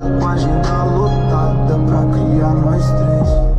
Com a agenda lotada pra criar nós três.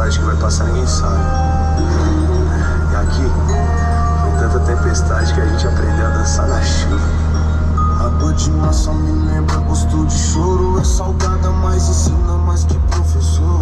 tempestade que vai passar ninguém sabe. E aqui foi tanta tempestade que a gente aprendeu a dançar na chuva. A dor de massa me lembra gosto de choro. É salgada, mas ensina mais que professor.